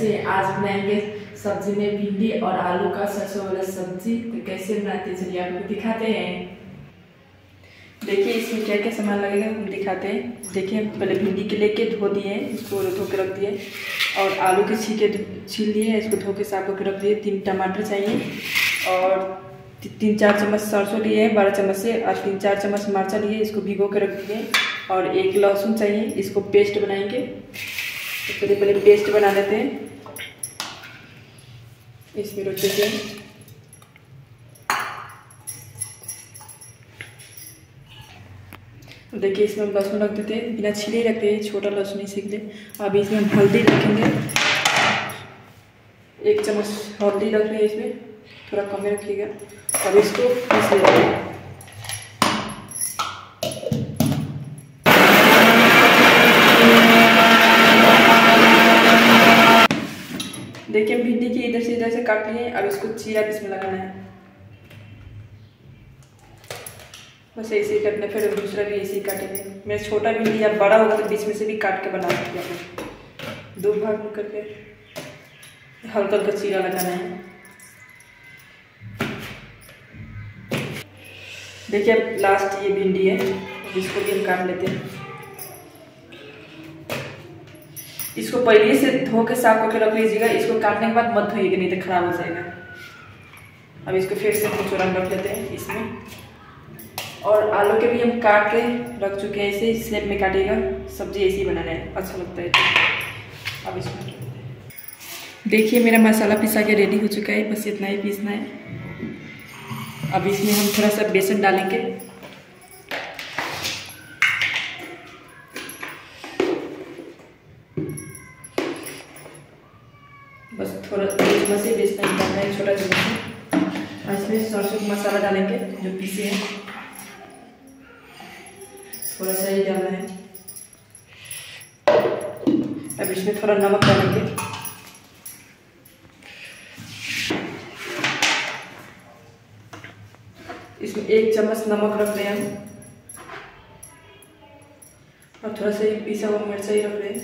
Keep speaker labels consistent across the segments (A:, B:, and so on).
A: हैं आज बनाएँगे सब्ज़ी में भिंडी और आलू का सरसों वाला सब्ज़ी तो कैसे बनाते हैं चलिए आपको दिखाते हैं। देखिए इसमें क्या क्या सामान लगेगा, हम दिखाते हैं। देखिए पहले भिंडी के लेके धो दिए, इसको धो के रख दिए। और आलू के छीके छील लिए, इसको धो के साफ़ करके रख दिए। तीन टमाटर चाहिए। और तीन चार चम्मच सरसों लिए हैं बारह चम्मच से, और तीन चार चम्मच मरचा लिए, इसको भिगो के रख दिए। और एक लहसुन चाहिए, इसको पेस्ट बनाएँगे। तो पहले पेस्ट बना लेते हैं। इसमें रोटी हैं देखिए, इसमें हम लहसुन रख देते हैं। बिना छिले ही रखते हैं, छोटा लहसुन ही सीख ले अभी इसमें हम हल्दी रखेंगे। एक चम्मच हल्दी रख रहे हैं इसमें। थोड़ा कम रखिएगा। अब इसको पीस लेते हैं। काट लिए अब इसको चीरा इसमें लगाना है। बस ऐसे ही करना, फिर दूसरा भी ऐसे ही काटेंगे मेरा छोटा भिंडी या बड़ा होगा तो बीच में से भी काट के बना सकते हैं। दो भाग में करके हल्का हल्का चीरा लगाना है। देखिए, अब लास्ट ये भिंडी है जिसको भी हम काट लेते हैं। इसको पहले से धो के साफ़ करके रख लीजिएगा, इसको काटने के बाद मत धोइएगा, नहीं तो खराब हो जाएगा। अब इसको फिर से हम चूरन रख लेते हैं इसमें। और आलू के भी हम काट के रख चुके हैं इसे स्लेब में काटिएगा। सब्ज़ी ऐसे ही बनाना है अच्छा लगता है। अब इसमें देखिए, मेरा मसाला पिसा के रेडी हो चुका है, बस इतना ही पीसना है। अब इसमें हम थोड़ा सा बेसन डालेंगे। थोड़ा चम्मच से बेसन डालना है, छोटा चम्मच से और इसमें सरसों का मसाला डालेंगे, जो पीसे हैं। थोड़ा सा ही डालना है। अब इसमें थोड़ा नमक डालेंगे। इसमें एक चम्मच नमक रख रहे हैं हम। और थोड़ा सा ही पीसा हुआ मिर्चा ही रख रहे हैं।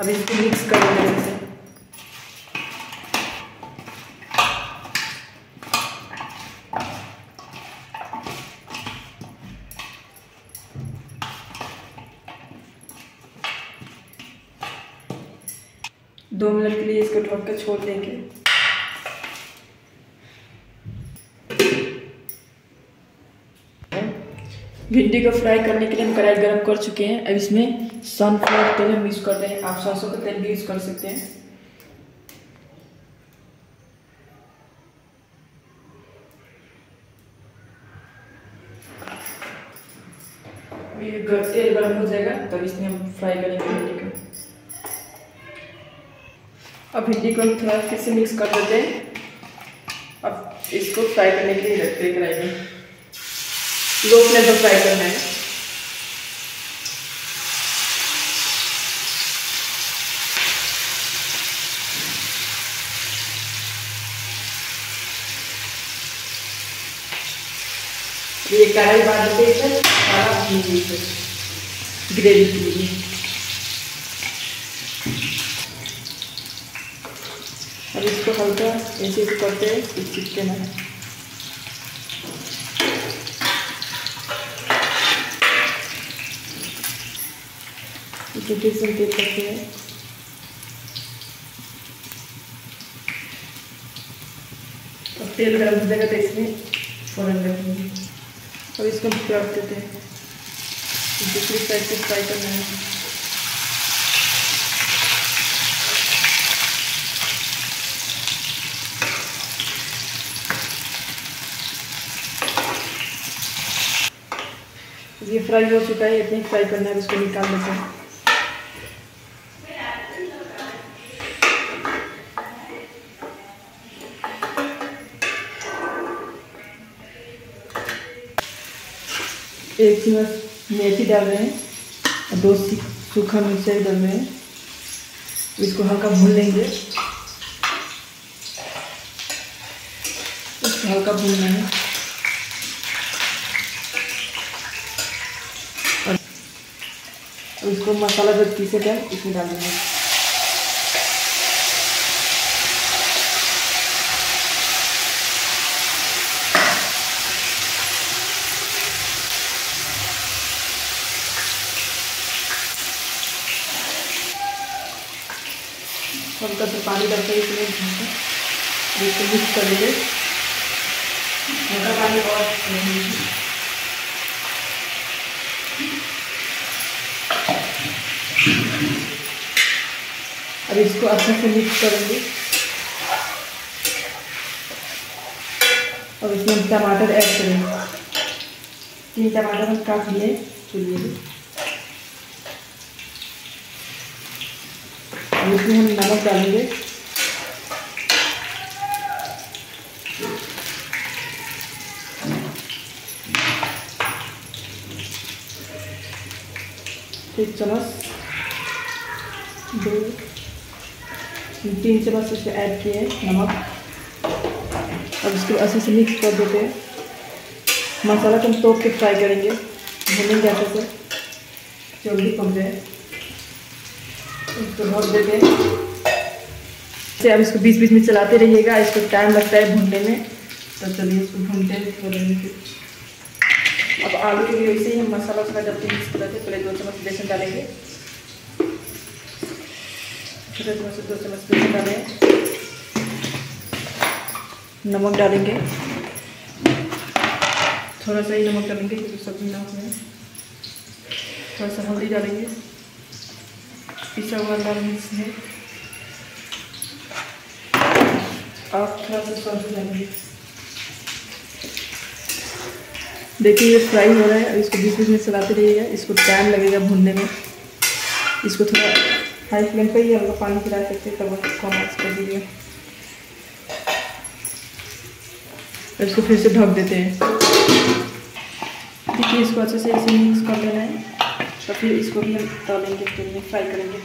A: अब इसको मिक्स कर लेंगे से दो मिनट के लिए इसको ढक कर छोड़ देंगे। भिंडी को फ्राई करने के लिए हम कढ़ाई गरम कर चुके हैं। अब इसमें सनफ्लावर तेल हम यूज़ कर रहे हैं। आप सरसों का तेल भी यूज़ कर सकते हैं। तेल गरम हो जाएगा, तब इसमें हम फ्राई करेंगे भिंडी को। अब भिंडी को हम थोड़ा फिर से मिक्स कर देते हैं। अब इसको फ्राई करने के लिए रखते हैं कढ़ाई में लो फ्लेम पर फ्राई करना है। ये कढ़ाई देते हैं सारा ग्रेवी के लिए। अब इसको हल्का ऐसे ऐसे करते हैं चिपके ना। से तेल करते हैं। और तेल गर्म हो जाएगा तो इसमें फ़ौरन रखेंगे और इसको रख देते हैं। दूसरी साइड से फ्राई करना है। ये फ्राई हो चुका है इतनी फ्राई करना है इसको निकाल लेते हैं। एक चम्मच मेथी डाल रहे हैं, और दो सूखा मिर्चाई डाल रहे हैं। इसको हल्का भून लेंगे। इसको हल्का भूनना है। तो इसको मसाला जो पीसे थे इसमें डाल देंगे। हल्का सा पानी डालकर इसमें मिक्स कर देंगे हल्का पानी और अब इसको अच्छे से मिक्स करेंगे। अब इसमें टमाटर ऐड करेंगे। तीन टमाटर हम काट लिए चलिए अब इसमें हम नमक डालेंगे। एक चम्मच दो। तीन चम्मच इसमें ऐड किए नमक। अब इसको अच्छे से मिक्स कर देते हैं। मसाला को हम तोप के फ्राई करेंगे। भूनेंगे अच्छे से जल्दी पक जाए। इसको ढक देते हैं। अब इसको बीच बीच में चलाते रहिएगा। इसको टाइम लगता है भूनने में। तो चलिए इसको भूनते फिर अब आलू के लिए वैसे ही हम मसाला उसका जब भी मिक्स करते पहले दो चम्मच बेसन डालेंगे। छोटे चम्मच से दो चम्मच बेसन डालें नमक डालेंगे। थोड़ा सा ही नमक डालेंगे क्योंकि सब्ज़ी ना उसमें थोड़ा सा हल्दी डालेंगे। पिसा हुआ लाल मिर्च है। और थोड़ा सा सब्ज़ी डालेंगे। देखिए, ये फ्राई हो रहा है इसको बीच बीच में चलाते रहिएगा। इसको टाइम लगेगा भूनने में। इसको थोड़ा हाई फ्लेम पर ही हम लोग पानी खिला सकते तब कम आँच कर दीजिए इसको फिर से ढक देते हैं। देखिए, इसको अच्छे से ऐसे मिक्स कर लेना है तो फिर इसको भी हम तलेंगे तेल में फ्राई करेंगे।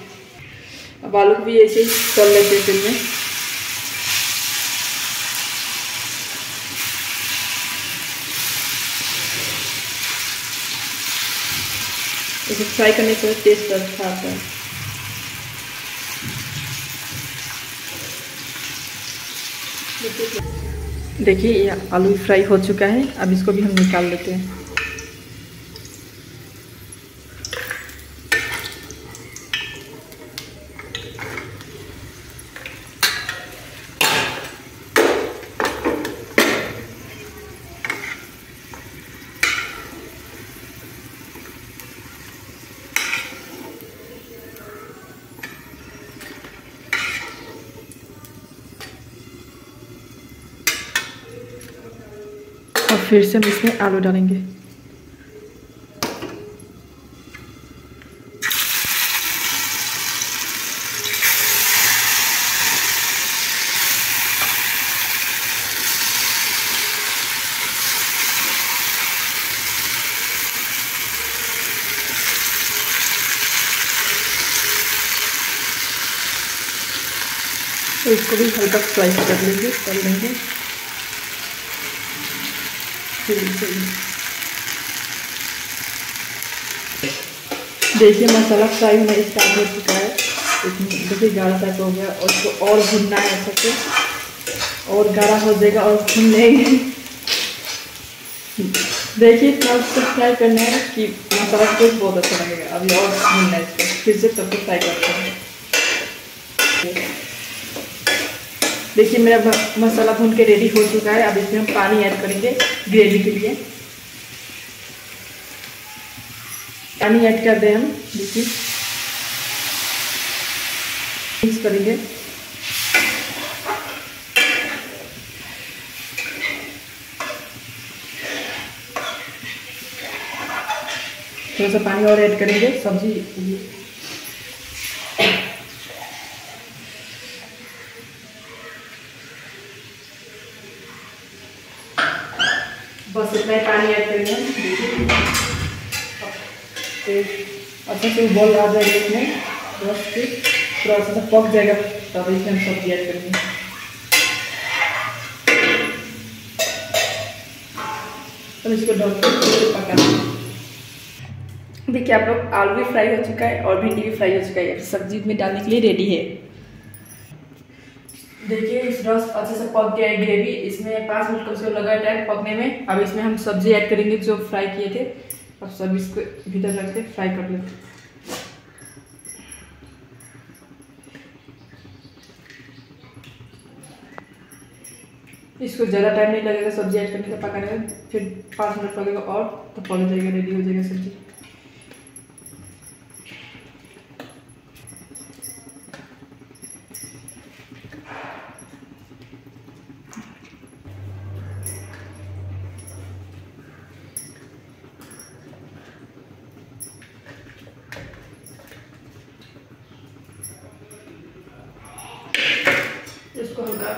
A: अब आलू को भी ऐसे ही तल लेते हैं तेल में। इसे फ्राई करने से टेस्ट अच्छा आता है। देखिए ये आलू फ्राई हो चुका है। अब इसको भी हम निकाल लेते हैं। फिर से हम इसमें आलू डालेंगे। इसको भी हल्का फ्राई कर लेंगे कर लेंगे। देखिए, मसाला फ्राई होना स्टार्ट हो चुका है। देखिए, गाढ़ा टाइप हो गया, और उसको और भुनना है अच्छे से और गाढ़ा हो जाएगा और भुन लेंगे देखिए, इतना उसको फ्राई करना है कि मसाला टेस्ट बहुत अच्छा लगेगा। अभी और भुनना है इसको, फिर से तब तक फ्राई करते हैं देखिए मेरा मसाला भून के रेडी हो चुका है। अब इसमें हम पानी ऐड करेंगे ग्रेवी के लिए। पानी ऐड कर दें हम, देखिए। मिक्स करेंगे। थोड़ा सा पानी और ऐड करेंगे। सब्ज़ी ही पानी ऐड करेंगे अच्छे से उबल आ जाएगा इसमें। बस फिर थोड़ा सा पक जाएगा तब इसमें हम सब्ज़ी ऐड करेंगे देखिए, आप लोग आलू भी फ्राई हो चुका है और भिंडी भी फ्राई हो चुका है। सब्ज़ी में डालने के लिए रेडी है। देखिए, इस रस अच्छे से पक गया है ग्रेवी इसमें पाँच मिनट कम से कम लगा टाइम पकने में। अब इसमें हम सब्ज़ी ऐड करेंगे जो फ्राई किए थे। अब सब इसको भीतर रख के फ्राई कर लेते इसको ज़्यादा टाइम नहीं लगेगा सब्ज़ी ऐड करने का, पकाने में। फिर पाँच मिनट लगेगा और तो पक जाएगा रेडी हो जाएगा सब्ज़ी।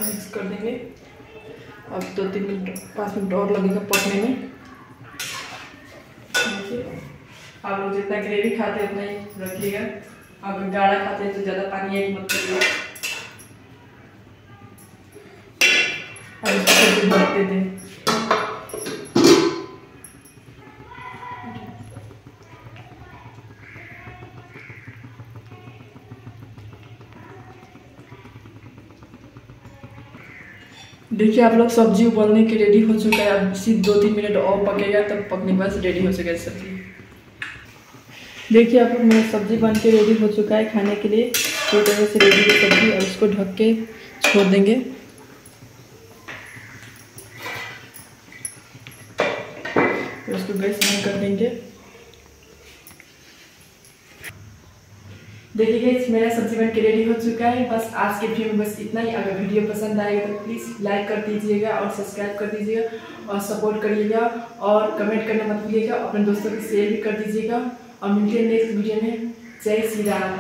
A: हल्का मिक्स कर देंगे। अब दो तीन मिनट, पाँच मिनट और लगेगा पकने में। आप लोग जितना ग्रेवी खाते हैं, उतना ही रखिएगा। अब गाढ़ा खाते हैं तो ज़्यादा पानी एक मत करिए। अब इसको बढ़ते दें देखिए, आप लोग सब्ज़ी उबलने के रेडी हो चुका है। अब सिर्फ़ दो तीन मिनट और पकेगा, तब पकने के बाद रेडी हो चुका है सब्ज़ी। देखिए, आप लोग, मेरा सब्ज़ी बन के रेडी हो चुका है खाने के लिए। तो तरह से रेडी है सब्ज़ी और उसको ढक के छोड़ देंगे। तो इसको गैस बंद कर देंगे। देखिए मेरा सब्ज़ी बन के रेडी हो चुका है। बस आज के वीडियो में बस इतना ही। अगर वीडियो पसंद आएगा तो प्लीज़ लाइक कर दीजिएगा और सब्सक्राइब कर दीजिएगा और सपोर्ट करिएगा और कमेंट करना मत भूलिएगा। अपने दोस्तों को शेयर भी कर दीजिएगा। और मिलते हैं नेक्स्ट वीडियो में। जय श्री राम।